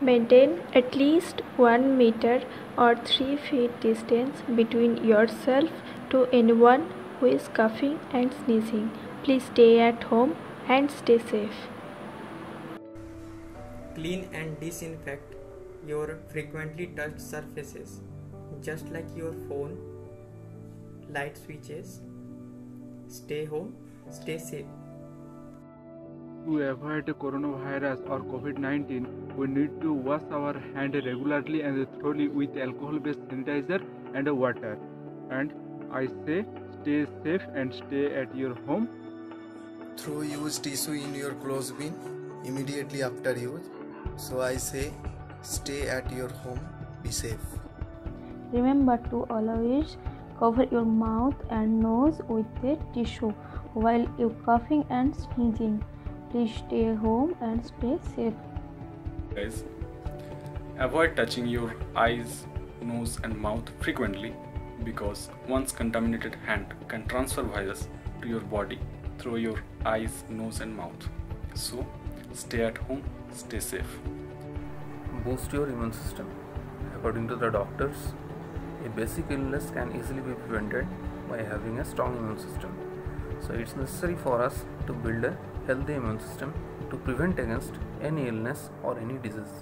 Maintain at least 1 meter or 3 feet distance between yourself to anyone who is coughing and sneezing. Please stay at home and stay safe. Clean and disinfect your frequently touched surfaces, just like your phone, light switches. Stay home, stay safe. To avoid coronavirus or COVID-19, we need to wash our hand regularly and thoroughly with alcohol-based sanitizer and water. And I say, stay safe and stay at your home. Throw used tissue in your clothes bin immediately after use. So I say, stay at your home, be safe. Remember to always cover your mouth and nose with a tissue while you coughing and sneezing. Please stay home and stay safe. Guys, avoid touching your eyes, nose, and mouth frequently because once contaminated hand can transfer virus to your body through your eyes, nose, and mouth. So, stay at home, stay safe. Boost your immune system. According to the doctors, a basic illness can easily be prevented by having a strong immune system. So it's necessary for us to build a healthy immune system to prevent against any illness or any disease.